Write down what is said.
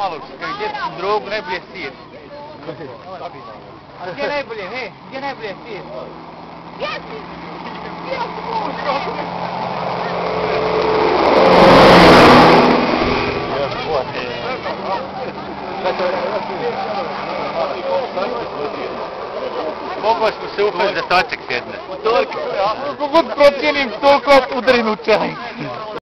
malo, ker gdje drug najbolje sir. A gdje najbolje, he, gdje najbolje sir? Gdje si? Gdje Mogu smo se upati za toček sjedne. Toliko, ja. Pogod protijenim, toliko udarim u čaj.